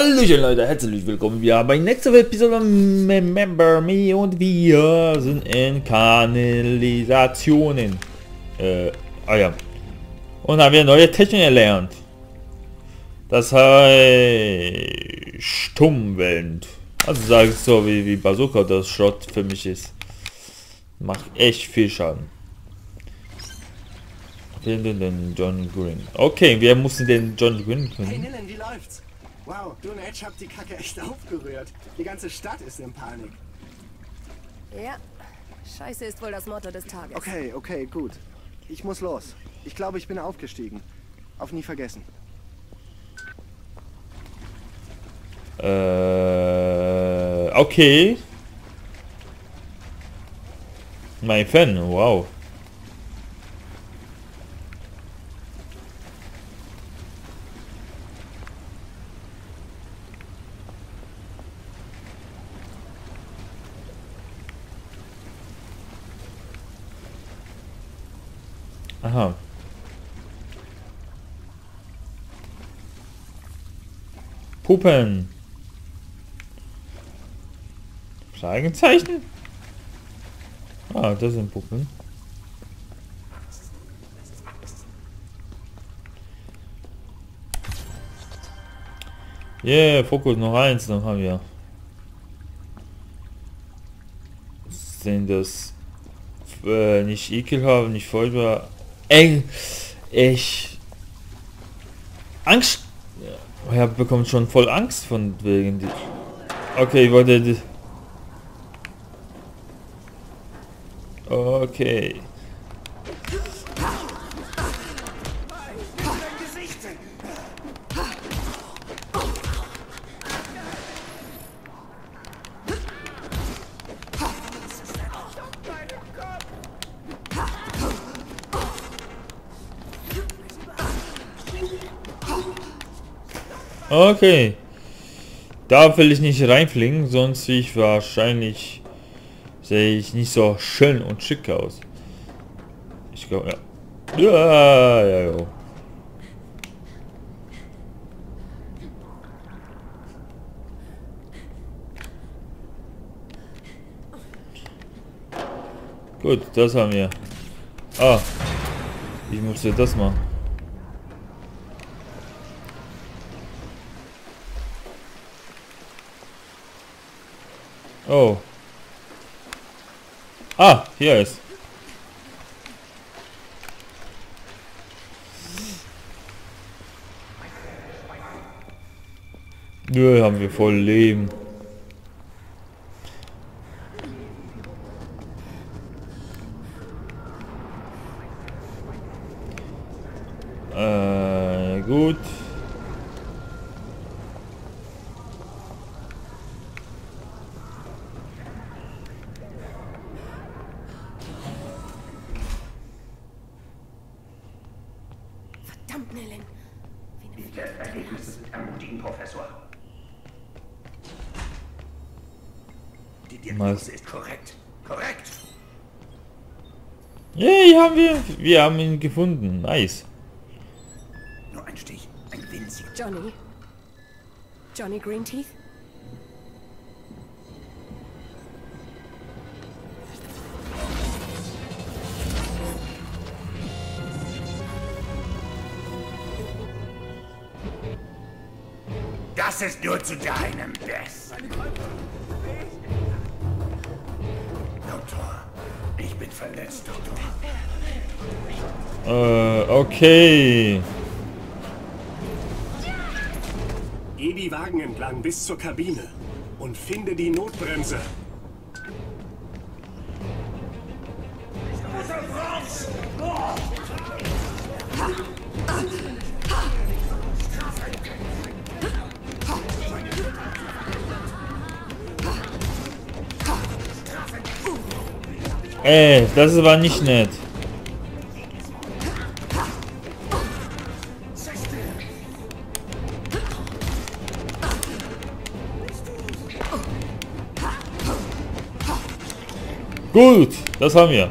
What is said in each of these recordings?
Hallöchen Leute, herzlich willkommen wieder bei nächster Episode Remember Me und wir sind in Kanalisationen. Äh, ah ja. Und haben wir neue Technik erlernt. Das heißt Stummwellen. Also sage ich so wie, wie Bazooka das Schrott für mich ist. Macht echt viel Schaden. Finden den John Green. Okay, wir mussten den John Green Hey finden. Ninnen, wie läuft's? Wow, du und Edge habt die Kacke echt aufgerührt. Die ganze Stadt ist in Panik. Ja, Scheiße ist wohl das Motto des Tages. Okay, okay, gut. Ich muss los. Ich glaube, ich bin aufgestiegen. Auf nie vergessen. Äh, okay. Mein Fan, wow. Puppen. Fragezeichen? Ah, das sind Puppen. Yeah, Fokus noch eins, dann haben wir. Sind das äh, nicht ekelhaft, nicht furchtbar. Eng. Ich. Angst. Ja, ich hab bekommen schon voll Angst von wegen die. Okay, ich wollte. die- Okay. Okay. Da will ich nicht reinfliegen, sonst sehe ich wahrscheinlich sehe ich nicht so schön und schick aus. Ich glaube, ja. Ja, ja, ja. Gut, das haben wir. Ah, ich musste das machen. Oh. Ah, hier ist. Nö, haben wir voll Leben. Äh, gut. Verdammt, Nellen. Die Testergebnisse sind ermutigend, Professor. Die Diagnose ist korrekt. Korrekt. Yay, haben wir. Wir haben ihn gefunden. Nice. Nur ein Stich. Ein winziger. Johnny? Johnny Greenteeth? Das ist nur zu deinem Besten. Ich bin verletzt. Äh, okay. Geh die Wagen entlang bis zur Kabine und finde die Notbremse. Ey, das war nicht nett. Gut, das haben wir.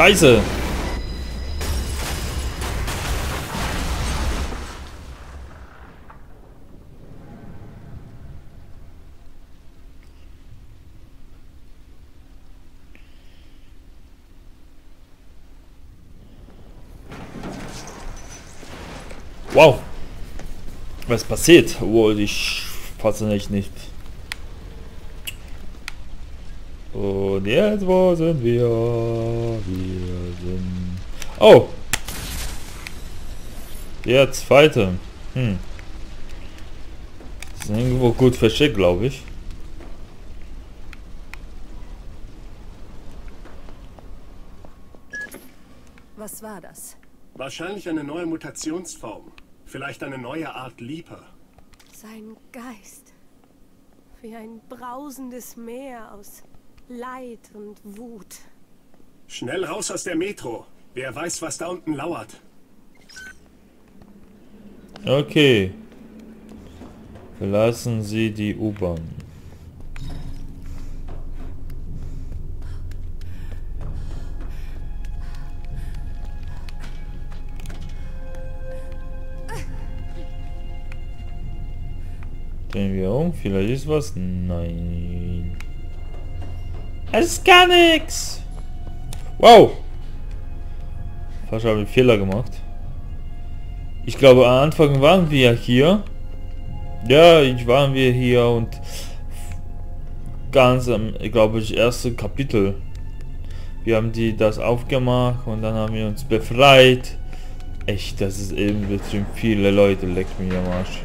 Scheiße! Wow! Was passiert? Oh, ich fasse nicht nicht. Und jetzt, wo sind wir? Oh! Der zweite. Hm. Ist irgendwo gut versteckt, glaube ich. Was war das? Wahrscheinlich eine neue Mutationsform. Vielleicht eine neue Art Leaper. Sein Geist. Wie ein brausendes Meer aus Leid und Wut. Schnell raus aus der Metro. Wer weiß, was da unten lauert. Okay. Verlassen Sie die U-Bahn. Drehen wir um. Vielleicht ist was. Nein. Es ist gar nichts. Wow. Fast habe ich einen Fehler gemacht. Ich glaube, am Anfang waren wir hier. Ja, ich waren wir hier und ganz am, glaube ich, erste Kapitel. Wir haben die das aufgemacht und dann haben wir uns befreit. Echt, das ist eben bestimmt viele Leute, leckt mir am Arsch.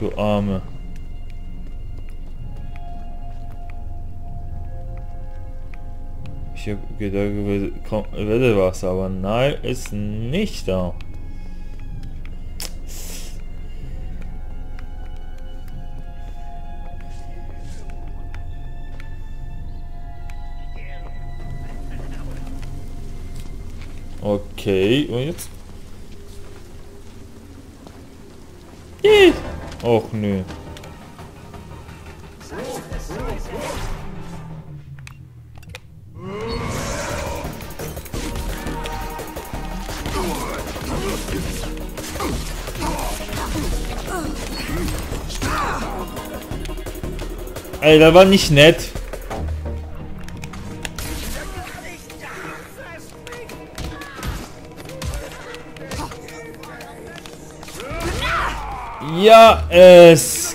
Du Arme. Ich hab gedacht, kommt würde was, aber nein, ist nicht da. Okay, und jetzt? Ih! Och nö. Ey, das war nicht nett. Ja, es...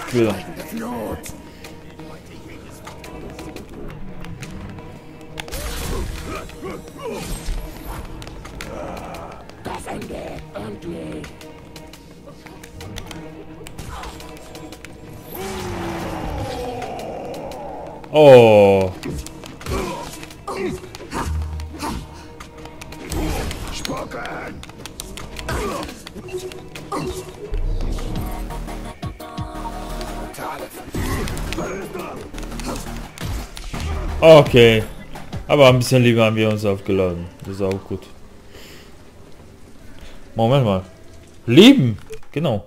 Oh. Okay. Aber ein bisschen lieber haben wir uns aufgeladen. Das ist auch gut. Moment mal. Leben! Genau.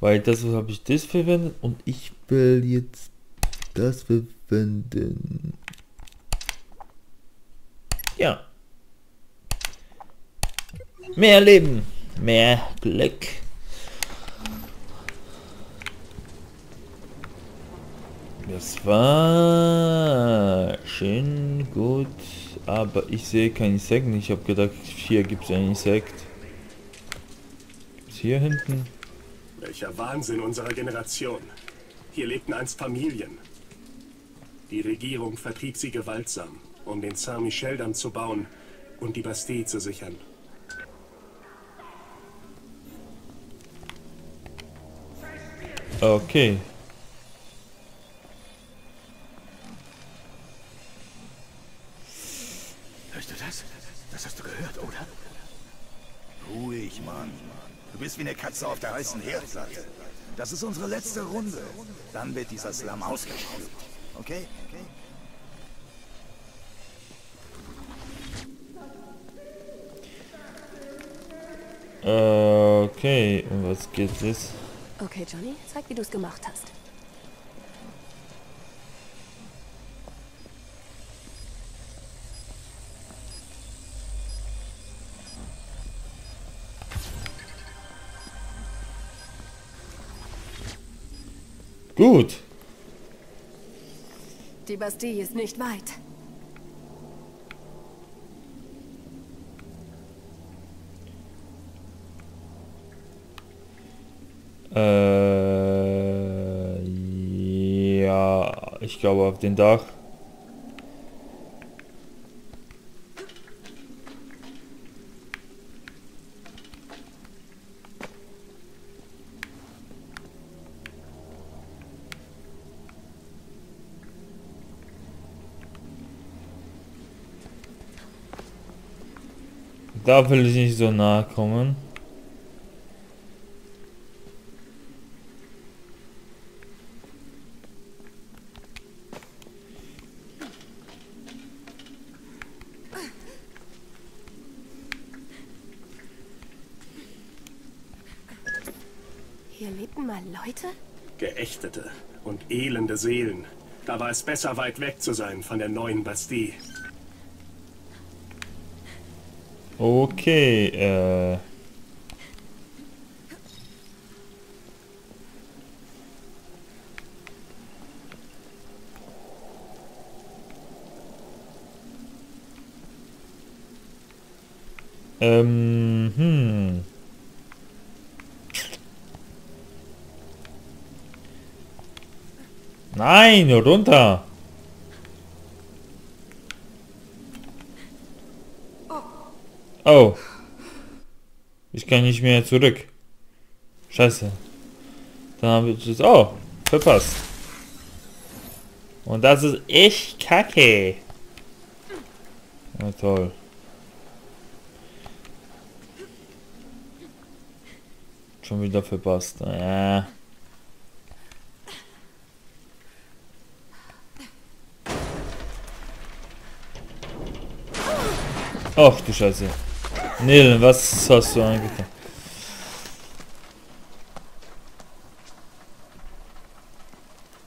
Weil das habe ich das verwendet und ich will jetzt das verwenden. Ja. Mehr Leben. Mehr Glück. Das war schön gut, aber ich sehe kein Insekt. Ich habe gedacht, hier gibt es ein Insekt. Gibt's hier hinten? Welcher Wahnsinn unserer Generation. Hier lebten einst Familien. Die Regierung vertrieb sie gewaltsam, um den Saint-Michel-Damm zu bauen und die Bastille zu sichern. Okay. Hörst du das? Das hast du gehört, oder? Ruhig, Mann. Du bist wie eine Katze auf der heißen Herdplatte. Das ist unsere letzte Runde. Dann wird dieser Slum ausgespielt. Okay? Okay? Okay, um was geht es? Okay, Johnny, zeig, wie du es gemacht hast. Gut. Die Bastille ist nicht weit. Äh, ja, ich glaube auf den Dach. Da will ich nicht so nahe kommen. Hier lebten mal Leute? Geächtete und elende Seelen. Da war es besser, weit weg zu sein von der neuen Bastille. Okay, äh. Ähm, hm. Nein, runter. Oh. Ich kann nicht mehr zurück. Scheiße. Dann habe ich das. Oh, verpasst. Und das ist echt kacke. Na toll. Schon wieder verpasst. Ja. Ach du Scheiße. Nil, was hast du angetan?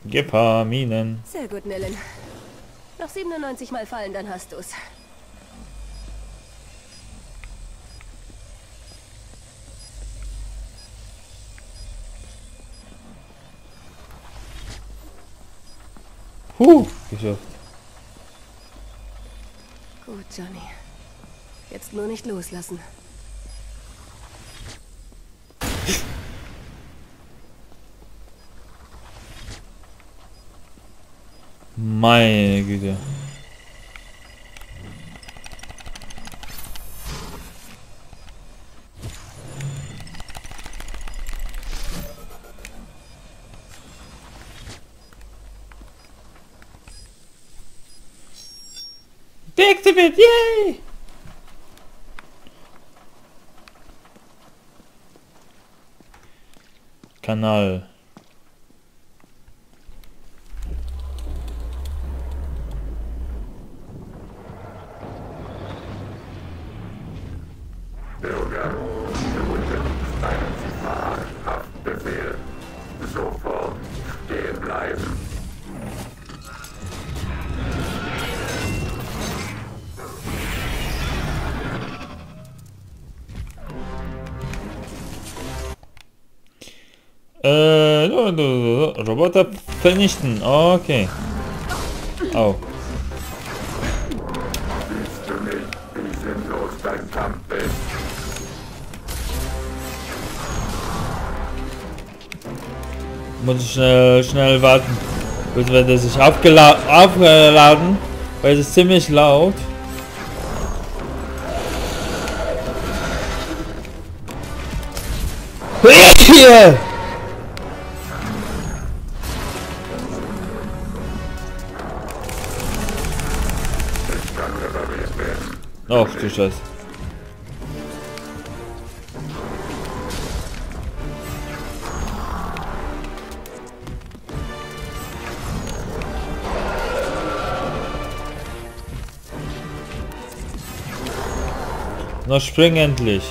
Gepaminen. Sehr gut, Nillen. Noch 97 Mal fallen, dann hast du's. Huh, geschafft. Gut, Johnny. Jetzt nur nicht loslassen. Meine Güte. Deactivate, yay! Kanal. Roboter vernichten. Okay. Oh. Siehst du nicht, wie sinnlos dein Kampf ist? Muss ich schnell, schnell warten. Bis wird er sich aufgela aufgeladen. Weil es ist ziemlich laut. Hier! Ach du Scheiße. Na spring endlich.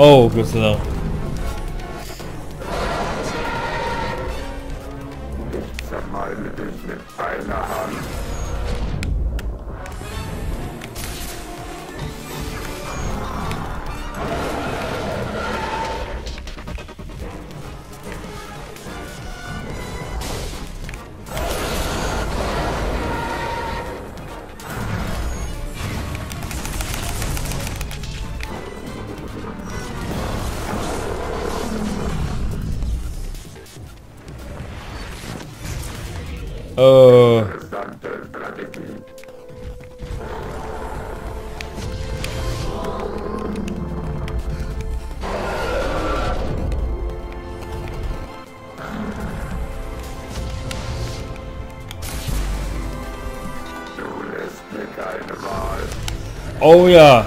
Oh, 그렇구나. Oh ja.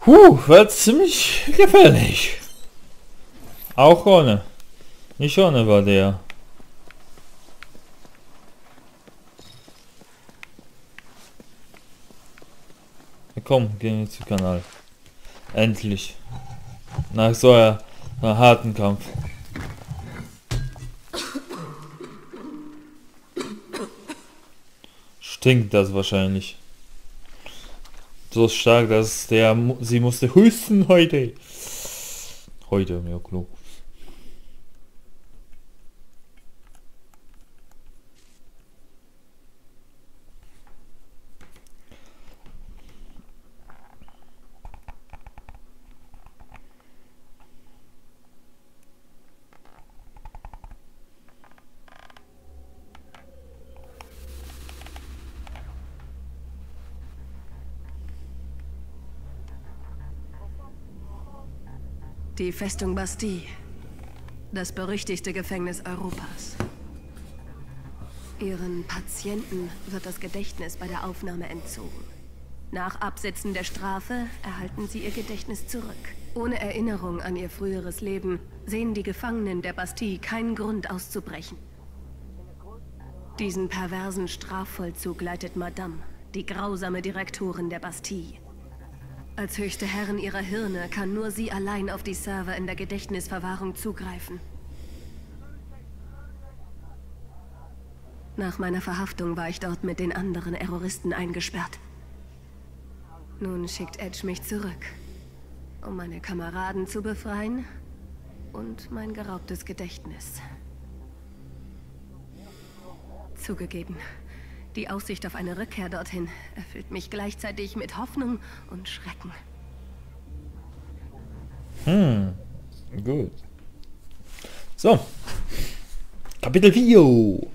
Puh, war ziemlich gefährlich. Auch ohne. Nicht ohne war der. Ja, komm, gehen wir zum Kanal. Endlich. Nach so einem einem harten Kampf. Stinkt das wahrscheinlich. So stark, dass der sie musste husten heute. Heute, ja klar. Die Festung Bastille. Das berüchtigste Gefängnis Europas. Ihren Patienten wird das Gedächtnis bei der Aufnahme entzogen. Nach Absitzen der Strafe erhalten sie ihr Gedächtnis zurück. Ohne Erinnerung an ihr früheres Leben sehen die Gefangenen der Bastille keinen Grund auszubrechen. Diesen perversen Strafvollzug leitet Madame, die grausame Direktorin der Bastille. Als höchste Herrin ihrer Hirne kann nur sie allein auf die Server in der Gedächtnisverwahrung zugreifen. Nach meiner Verhaftung war ich dort mit den anderen Terroristen eingesperrt. Nun schickt Edge mich zurück, um meine Kameraden zu befreien und mein geraubtes Gedächtnis. Zugegeben, die Aussicht auf eine Rückkehr dorthin erfüllt mich gleichzeitig mit Hoffnung und Schrecken. Gut. So. Kapitel 4.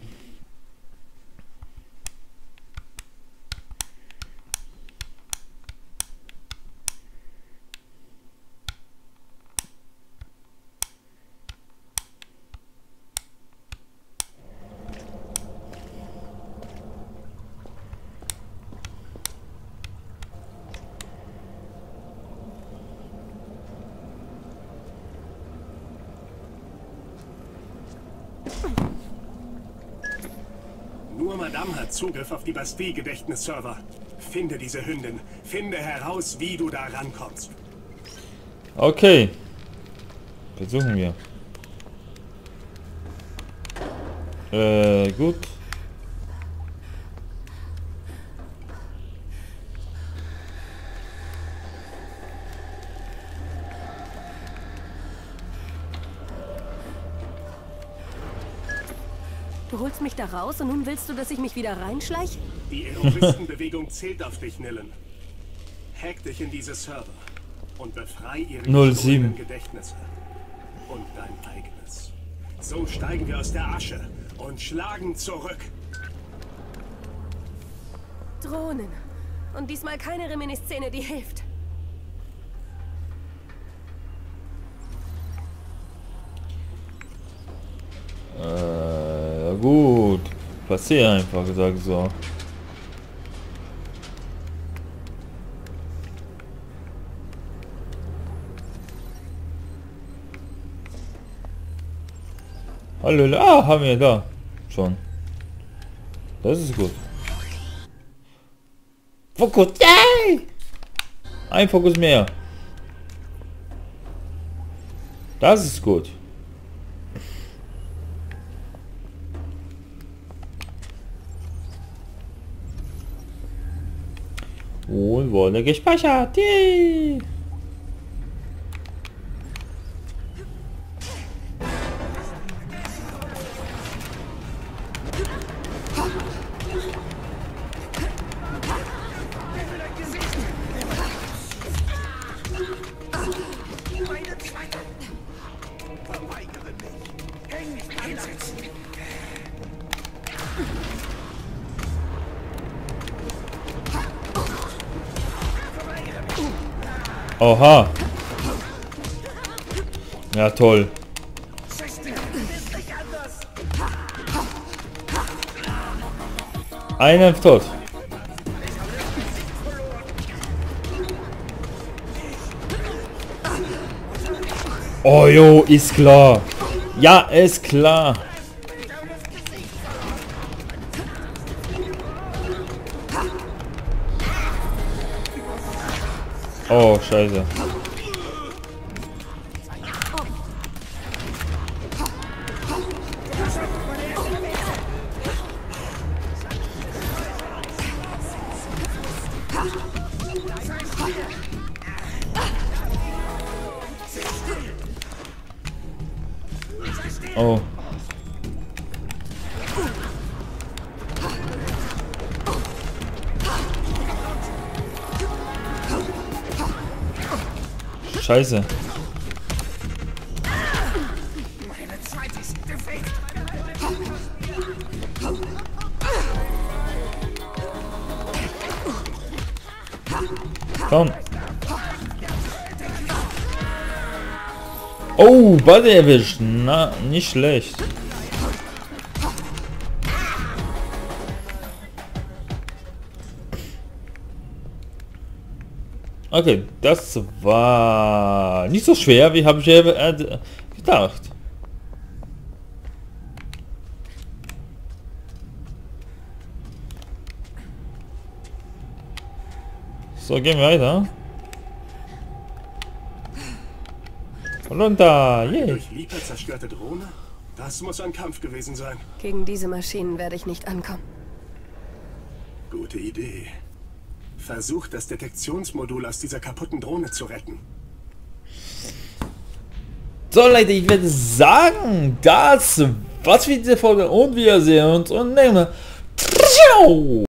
Nur Madame hat Zugriff auf die Bastille-Gedächtnisserver. Finde diese Hündin. Finde heraus, wie du da rankommst. Okay. Versuchen wir. Äh, gut. Da raus und nun willst du, dass ich mich wieder reinschleiche? Die Terroristenbewegung zählt auf dich, Nillen. Hack dich in diese Server. und befrei ihre 07. gestohlenen Gedächtnisse. Und dein eigenes. So steigen wir aus der Asche und schlagen zurück. Drohnen. Und diesmal keine Reminiscene, die hilft. Äh, gut. Passier einfach, sag ich so. Hallo, ah, haben wir da. Schon. Das ist gut. Fokus, yay! Ein Fokus mehr. Das ist gut. Und wurde gespeichert. Yay! Oha. Ja, toll. Einer tot. Oh jo, ist klar. Ja, ist klar. Oh, scheiße. Oh. Scheiße. Komm. Oh, Buddy erwischt. Na, nicht schlecht. Okay, das war nicht so schwer, wie habe ich äh, gedacht. So, gehen wir weiter. Runter, yay. Durch Lieber zerstörte Drohne? Das muss ein Kampf gewesen sein. Gegen diese Maschinen werde ich nicht ankommen. Gute Idee. Versuch, das Detektionsmodul aus dieser kaputten Drohne zu retten. So Leute, ich würde sagen, das war's für diese Folge und wir sehen uns und nehmen. Ciao!